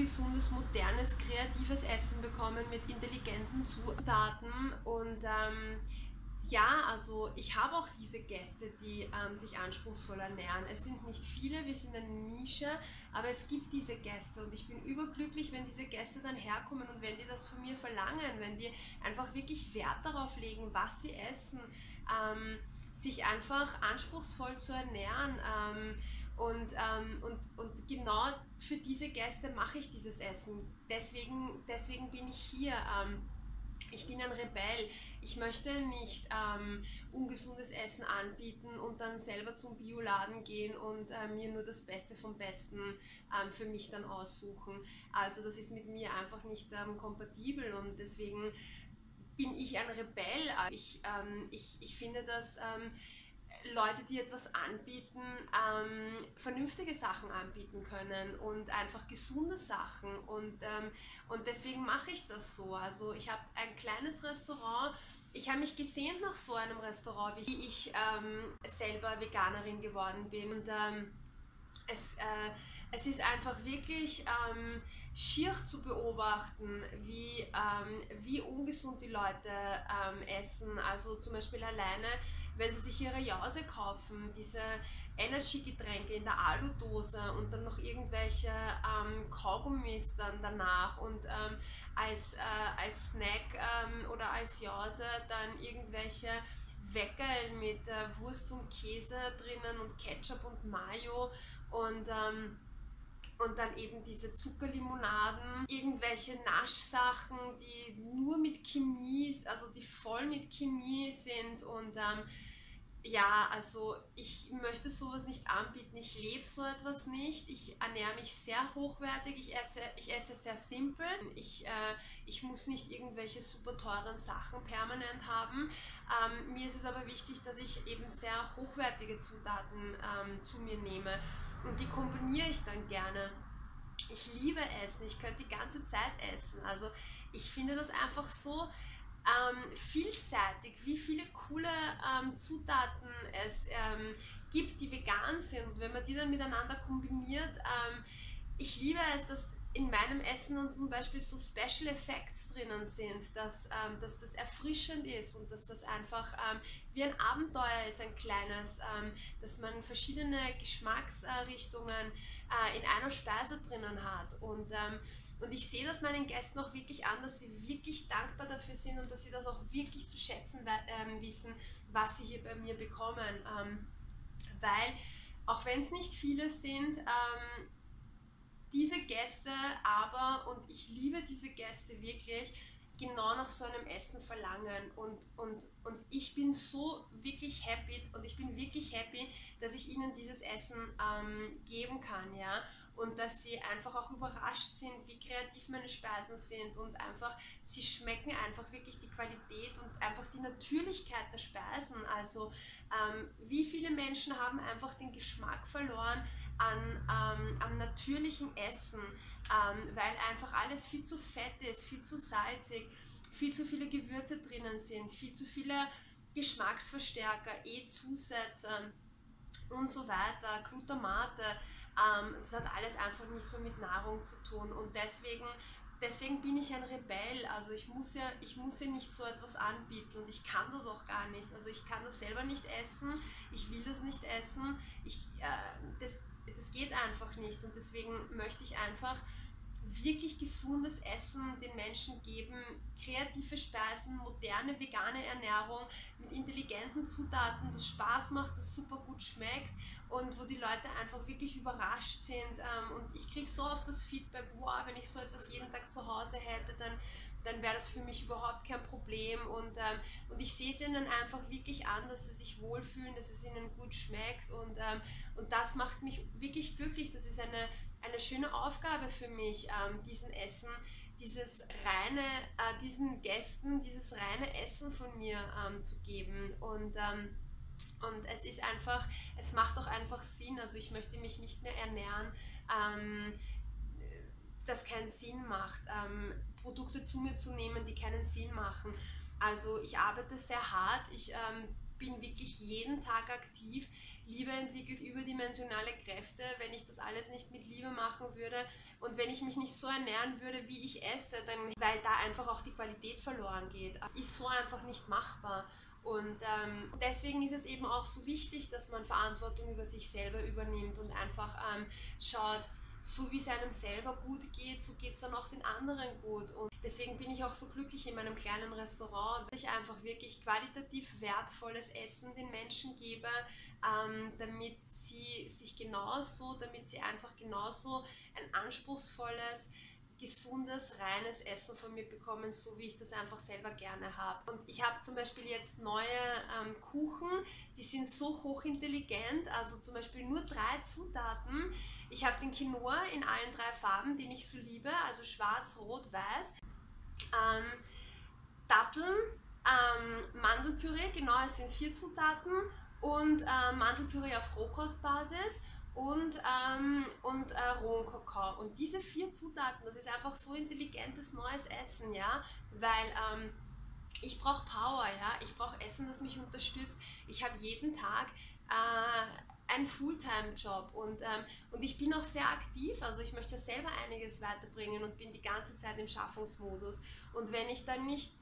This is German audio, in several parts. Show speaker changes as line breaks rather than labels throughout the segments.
gesundes, modernes, kreatives Essen bekommen mit intelligenten Zutaten und ähm, ja, also ich habe auch diese Gäste, die ähm, sich anspruchsvoll ernähren. Es sind nicht viele, wir sind eine Nische, aber es gibt diese Gäste und ich bin überglücklich, wenn diese Gäste dann herkommen und wenn die das von mir verlangen, wenn die einfach wirklich Wert darauf legen, was sie essen, ähm, sich einfach anspruchsvoll zu ernähren. Ähm, und, ähm, und, und genau für diese Gäste mache ich dieses Essen. Deswegen, deswegen bin ich hier. Ähm, ich bin ein Rebell. Ich möchte nicht ähm, ungesundes Essen anbieten und dann selber zum Bioladen gehen und äh, mir nur das Beste vom Besten ähm, für mich dann aussuchen. Also das ist mit mir einfach nicht ähm, kompatibel und deswegen bin ich ein Rebell. Ich, ähm, ich, ich finde, dass ähm, Leute, die etwas anbieten, ähm, vernünftige Sachen anbieten können und einfach gesunde Sachen. Und, ähm, und deswegen mache ich das so. Also ich habe ein kleines Restaurant. Ich habe mich gesehnt nach so einem Restaurant, wie ich ähm, selber Veganerin geworden bin. Und ähm, es, äh, es ist einfach wirklich ähm, schier zu beobachten, wie, ähm, wie ungesund die Leute ähm, essen. Also zum Beispiel alleine wenn sie sich ihre Jause kaufen, diese Energy-Getränke in der Aludose und dann noch irgendwelche ähm, Kaugummis dann danach und ähm, als, äh, als Snack ähm, oder als Jause dann irgendwelche Weckerl mit äh, Wurst und Käse drinnen und Ketchup und Mayo und ähm, und dann eben diese Zuckerlimonaden, irgendwelche Naschsachen, die nur mit Chemie, also die voll mit Chemie sind und ähm, ja, also ich möchte sowas nicht anbieten. Ich lebe so etwas nicht. Ich ernähre mich sehr hochwertig. Ich esse, ich esse sehr simpel. Ich, äh, ich muss nicht irgendwelche super teuren Sachen permanent haben. Ähm, mir ist es aber wichtig, dass ich eben sehr hochwertige Zutaten ähm, zu mir nehme. Und die kombiniere ich dann gerne. Ich liebe Essen. Ich könnte die ganze Zeit essen. Also ich finde das einfach so ähm, vielseitig, wie viele coole ähm, Zutaten es ähm, gibt, die vegan sind. Wenn man die dann miteinander kombiniert, ähm, ich liebe es, dass in meinem Essen dann zum Beispiel so Special Effects drinnen sind, dass, ähm, dass das erfrischend ist und dass das einfach ähm, wie ein Abenteuer ist, ein kleines, dass man verschiedene Geschmacksrichtungen äh, in einer Speise drinnen hat. Und und ich sehe das meinen Gästen auch wirklich an, dass sie wirklich dankbar dafür sind und dass sie das auch wirklich zu schätzen ähm, wissen, was sie hier bei mir bekommen. Ähm, weil, auch wenn es nicht viele sind, ähm, diese Gäste aber, und ich liebe diese Gäste wirklich, genau nach so einem Essen verlangen. Und, und, und ich bin so wirklich happy und ich bin wirklich happy, dass ich ihnen dieses Essen ähm, geben kann. Ja? Und dass sie einfach auch überrascht sind, wie kreativ meine Speisen sind und einfach, sie schmecken einfach wirklich die Qualität und einfach die Natürlichkeit der Speisen. Also ähm, wie viele Menschen haben einfach den Geschmack verloren an, ähm, am natürlichen Essen, ähm, weil einfach alles viel zu fett ist, viel zu salzig, viel zu viele Gewürze drinnen sind, viel zu viele Geschmacksverstärker, E-Zusätze und so weiter, Glutamate. Ähm, das hat alles einfach nichts mehr mit Nahrung zu tun und deswegen, deswegen bin ich ein Rebell. Also ich muss, ja, ich muss ja nicht so etwas anbieten und ich kann das auch gar nicht. Also ich kann das selber nicht essen, ich will das nicht essen, ich, äh, das, das geht einfach nicht und deswegen möchte ich einfach wirklich gesundes Essen den Menschen geben, kreative Speisen, moderne vegane Ernährung mit intelligenten Zutaten, das Spaß macht, das super gut schmeckt und wo die Leute einfach wirklich überrascht sind. Ähm, und ich kriege so oft das Feedback, wow, wenn ich so etwas jeden Tag zu Hause hätte, dann dann wäre das für mich überhaupt kein Problem. Und, ähm, und ich sehe es ihnen einfach wirklich an, dass sie sich wohlfühlen, dass es ihnen gut schmeckt. Und, ähm, und das macht mich wirklich glücklich. Das ist eine, eine schöne Aufgabe für mich, ähm, diesen Essen, dieses reine, äh, diesen Gästen, dieses reine Essen von mir ähm, zu geben. Und, ähm, und es ist einfach, es macht auch einfach Sinn. Also ich möchte mich nicht mehr ernähren, ähm, das keinen Sinn macht, ähm, Produkte zu mir zu nehmen, die keinen Sinn machen. Also ich arbeite sehr hart. Ich bin wirklich jeden Tag aktiv. Liebe entwickelt überdimensionale Kräfte, wenn ich das alles nicht mit Liebe machen würde und wenn ich mich nicht so ernähren würde, wie ich esse, dann, weil da einfach auch die Qualität verloren geht. Das ist so einfach nicht machbar. Und ähm, deswegen ist es eben auch so wichtig, dass man Verantwortung über sich selber übernimmt und einfach ähm, schaut, so wie es einem selber gut geht, so geht es dann auch den anderen gut. Und deswegen bin ich auch so glücklich in meinem kleinen Restaurant, dass ich einfach wirklich qualitativ wertvolles Essen den Menschen gebe, ähm, damit sie sich genauso, damit sie einfach genauso ein anspruchsvolles, gesundes, reines Essen von mir bekommen, so wie ich das einfach selber gerne habe. Und ich habe zum Beispiel jetzt neue ähm, Kuchen, die sind so hochintelligent, also zum Beispiel nur drei Zutaten. Ich habe den Quinoa in allen drei Farben, den ich so liebe, also schwarz, rot, weiß. Ähm, Datteln, ähm, Mandelpüree, genau, es sind vier Zutaten und äh, Mandelpüree auf Rohkostbasis und, ähm, und äh, rohen Kakao. Und diese vier Zutaten, das ist einfach so intelligentes neues Essen, ja, weil ähm, ich brauche Power, ja, ich brauche Essen, das mich unterstützt. Ich habe jeden Tag äh, einen Fulltime-Job und, ähm, und ich bin auch sehr aktiv, also ich möchte selber einiges weiterbringen und bin die ganze Zeit im Schaffungsmodus. Und wenn ich dann nicht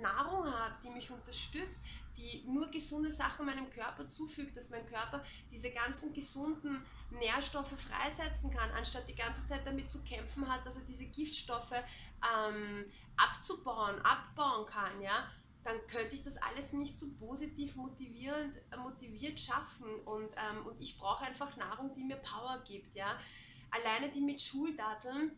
Nahrung habe, die mich unterstützt, die nur gesunde Sachen meinem Körper zufügt, dass mein Körper diese ganzen gesunden Nährstoffe freisetzen kann, anstatt die ganze Zeit damit zu kämpfen hat, dass er diese Giftstoffe ähm, abzubauen, abbauen kann, ja, dann könnte ich das alles nicht so positiv motivierend, äh, motiviert schaffen. Und, ähm, und ich brauche einfach Nahrung, die mir Power gibt. Ja. Alleine die mit Schuldatteln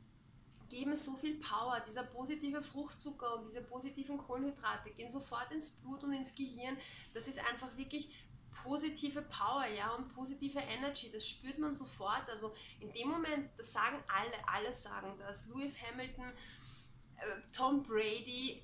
geben so viel Power. Dieser positive Fruchtzucker und diese positiven Kohlenhydrate gehen sofort ins Blut und ins Gehirn. Das ist einfach wirklich positive Power, ja, und positive Energy, das spürt man sofort. Also in dem Moment, das sagen alle, alle sagen das. Lewis Hamilton, äh, Tom Brady,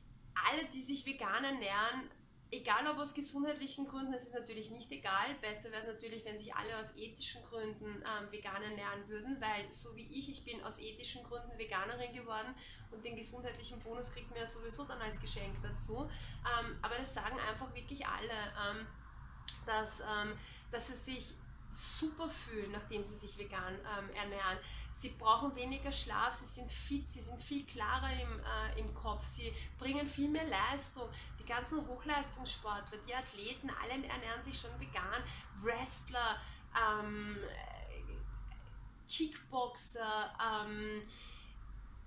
alle, die sich vegan ernähren, egal ob aus gesundheitlichen Gründen, das ist natürlich nicht egal. Besser wäre es natürlich, wenn sich alle aus ethischen Gründen ähm, vegan ernähren würden, weil so wie ich, ich bin aus ethischen Gründen Veganerin geworden und den gesundheitlichen Bonus kriegt man ja sowieso dann als Geschenk dazu. Ähm, aber das sagen einfach wirklich alle, ähm, dass, ähm, dass es sich super fühlen, nachdem sie sich vegan ähm, ernähren. Sie brauchen weniger Schlaf, sie sind fit, sie sind viel klarer im, äh, im Kopf, sie bringen viel mehr Leistung. Die ganzen Hochleistungssportler, die Athleten, alle ernähren sich schon vegan. Wrestler, ähm, Kickboxer, ähm,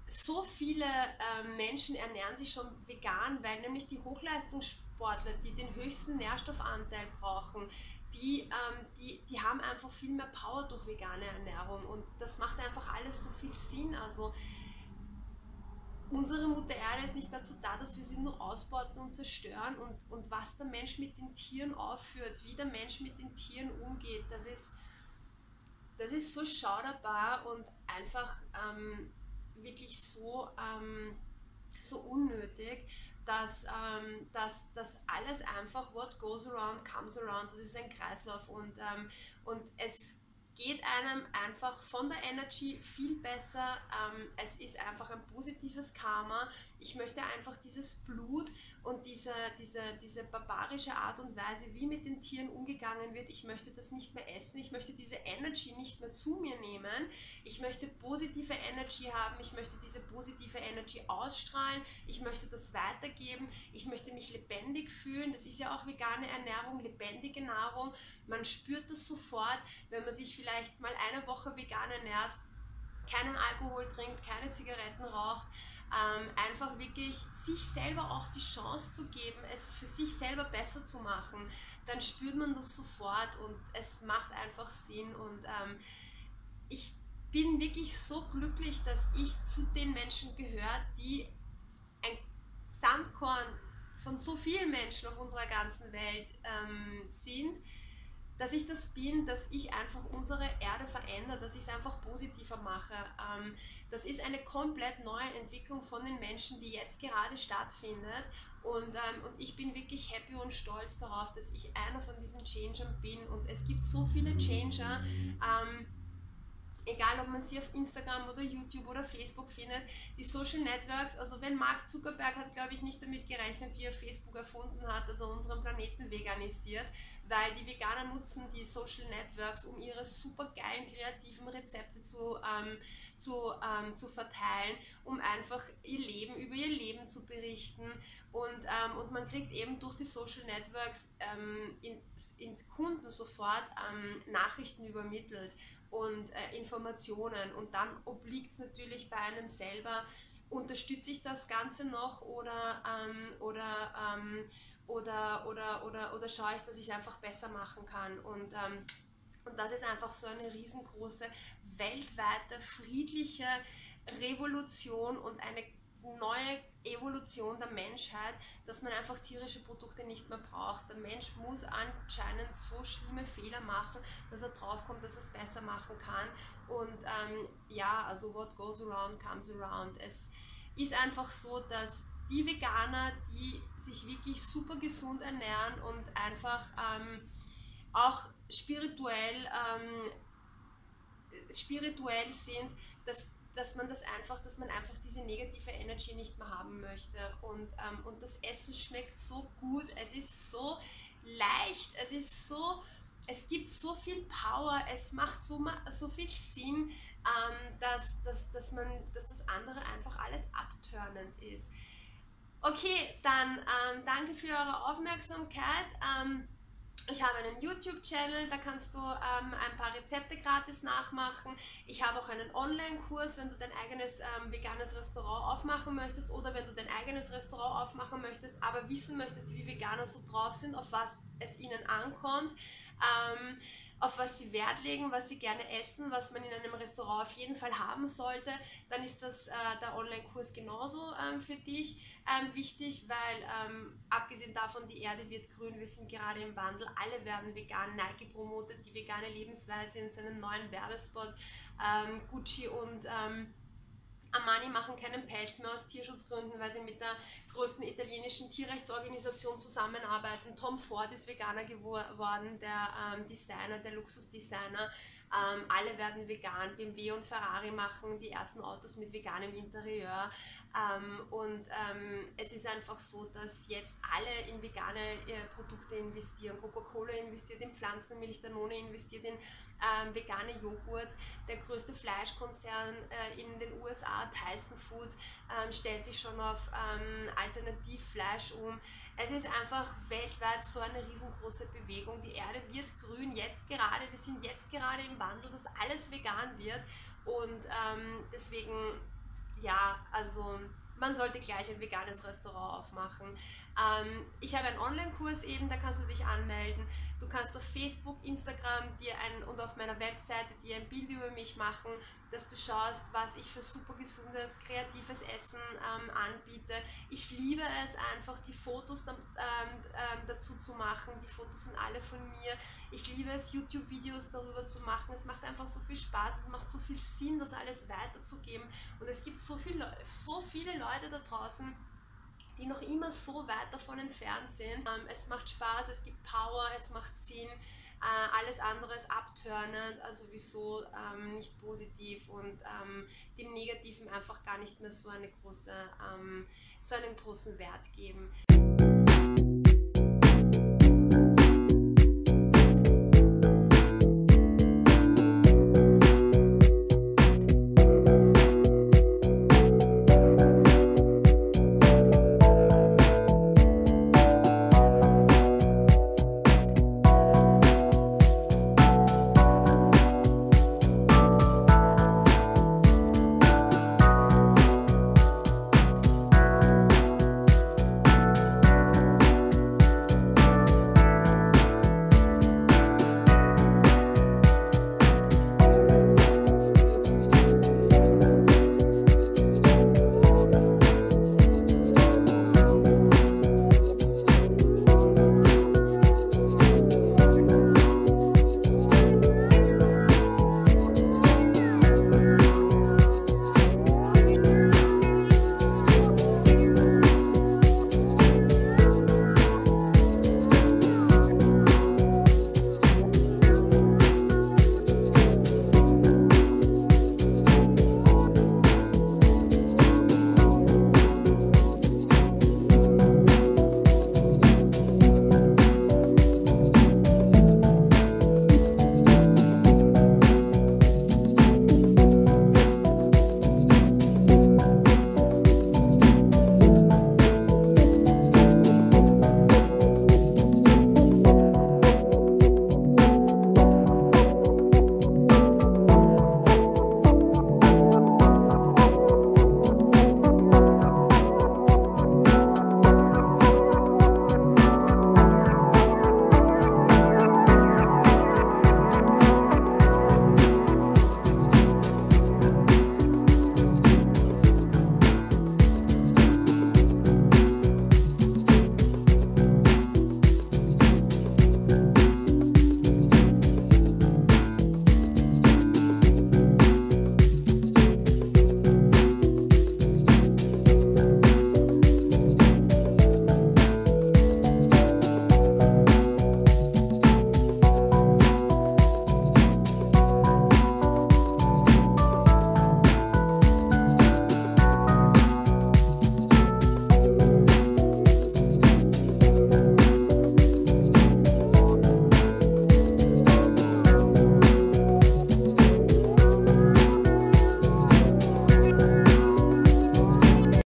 so viele ähm, Menschen ernähren sich schon vegan, weil nämlich die Hochleistungssportler, die den höchsten Nährstoffanteil brauchen, die, ähm, die, die haben einfach viel mehr Power durch vegane Ernährung und das macht einfach alles so viel Sinn. Also unsere Mutter Erde ist nicht dazu da, dass wir sie nur ausbeuten und zerstören und, und was der Mensch mit den Tieren aufführt, wie der Mensch mit den Tieren umgeht, das ist, das ist so schauderbar und einfach ähm, wirklich so, ähm, so unnötig dass, ähm, dass, dass alles einfach, what goes around, comes around, das ist ein Kreislauf und, ähm, und es geht einem einfach von der Energy viel besser. Ähm, es ist einfach ein positives Karma. Ich möchte einfach dieses Blut und diese, diese, diese barbarische Art und Weise, wie mit den Tieren umgegangen wird, ich möchte das nicht mehr essen. Ich möchte diese Energy nicht mehr zu mir nehmen. Ich möchte positive Energy haben. Ich möchte diese positive Energy ausstrahlen. Ich möchte das weitergeben. Ich möchte mich lebendig fühlen. Das ist ja auch vegane Ernährung, lebendige Nahrung. Man spürt das sofort, wenn man sich vielleicht mal eine Woche vegan ernährt, keinen Alkohol trinkt, keine Zigaretten raucht, ähm, einfach wirklich sich selber auch die Chance zu geben, es für sich selber besser zu machen, dann spürt man das sofort und es macht einfach Sinn und ähm, ich bin wirklich so glücklich, dass ich zu den Menschen gehöre, die ein Sandkorn von so vielen Menschen auf unserer ganzen Welt ähm, sind dass ich das bin, dass ich einfach unsere Erde verändere, dass ich es einfach positiver mache. Ähm, das ist eine komplett neue Entwicklung von den Menschen, die jetzt gerade stattfindet. Und, ähm, und ich bin wirklich happy und stolz darauf, dass ich einer von diesen Changern bin. Und es gibt so viele Changer. Egal ob man sie auf Instagram oder YouTube oder Facebook findet, die Social Networks, also wenn Mark Zuckerberg hat, glaube ich, nicht damit gerechnet, wie er Facebook erfunden hat, dass er unseren Planeten veganisiert, weil die Veganer nutzen die Social Networks, um ihre super geilen, kreativen Rezepte zu, ähm, zu, ähm, zu verteilen, um einfach ihr Leben, über ihr Leben zu berichten. Und, ähm, und man kriegt eben durch die Social Networks ähm, in, ins Kunden sofort ähm, Nachrichten übermittelt und äh, Informationen. Und dann obliegt es natürlich bei einem selber, unterstütze ich das Ganze noch oder, ähm, oder, ähm, oder, oder, oder, oder schaue ich, dass ich es einfach besser machen kann. Und, ähm, und das ist einfach so eine riesengroße, weltweite, friedliche Revolution und eine neue Evolution der Menschheit, dass man einfach tierische Produkte nicht mehr braucht. Der Mensch muss anscheinend so schlimme Fehler machen, dass er draufkommt, dass er es besser machen kann. Und ähm, ja, also what goes around comes around. Es ist einfach so, dass die Veganer, die sich wirklich super gesund ernähren und einfach ähm, auch spirituell, ähm, spirituell sind, dass dass man das einfach, dass man einfach diese negative Energy nicht mehr haben möchte. Und, ähm, und das Essen schmeckt so gut, es ist so leicht, es ist so, es gibt so viel Power, es macht so, so viel Sinn, ähm, dass, dass, dass, man, dass das andere einfach alles abtörnend ist. Okay, dann ähm, danke für eure Aufmerksamkeit. Ich habe einen YouTube-Channel, da kannst du ähm, ein paar Rezepte gratis nachmachen. Ich habe auch einen Online-Kurs, wenn du dein eigenes ähm, veganes Restaurant aufmachen möchtest oder wenn du dein eigenes Restaurant aufmachen möchtest, aber wissen möchtest, wie Veganer so drauf sind, auf was es ihnen ankommt. Ähm, auf was sie Wert legen, was sie gerne essen, was man in einem Restaurant auf jeden Fall haben sollte, dann ist das äh, der Online-Kurs genauso ähm, für dich ähm, wichtig, weil ähm, abgesehen davon, die Erde wird grün, wir sind gerade im Wandel, alle werden vegan. Nike promotet die vegane Lebensweise in seinem neuen Werbespot. Ähm, Gucci und ähm, Armani machen keinen Pelz mehr aus Tierschutzgründen, weil sie mit der größten italienischen Tierrechtsorganisation zusammenarbeiten. Tom Ford ist Veganer geworden, der ähm, Designer, der Luxusdesigner. Ähm, alle werden vegan. BMW und Ferrari machen die ersten Autos mit veganem Interieur. Ähm, und ähm, es ist einfach so, dass jetzt alle in vegane äh, Produkte investieren. Coca-Cola investiert in Pflanzenmilch, Danone investiert in ähm, vegane Joghurt. Der größte Fleischkonzern äh, in den USA, Tyson Foods, ähm, stellt sich schon auf ähm, Alternativfleisch um. Es ist einfach weltweit so eine riesengroße Bewegung. Die Erde wird grün, jetzt gerade, wir sind jetzt gerade im Wandel, dass alles vegan wird. Und ähm, deswegen ja, also man sollte gleich ein veganes Restaurant aufmachen. Ähm, ich habe einen Online-Kurs eben, da kannst du dich anmelden. Du kannst auf Facebook, Instagram dir ein, und auf meiner Webseite dir ein Bild über mich machen, dass du schaust, was ich für super gesundes, kreatives Essen ähm, anbiete. Ich liebe es einfach, die Fotos ähm, ähm, dazu zu machen. Die Fotos sind alle von mir. Ich liebe es, YouTube-Videos darüber zu machen. Es macht einfach so viel Spaß, es macht so viel Sinn, das alles weiterzugeben. Und es gibt so, viel, so viele Leute da draußen, die noch immer so weit davon entfernt sind. Ähm, es macht Spaß, es gibt Power, es macht Sinn. Äh, alles andere ist abtörnend, also wieso ähm, nicht positiv und ähm, dem Negativen einfach gar nicht mehr so, eine große, ähm, so einen großen Wert geben.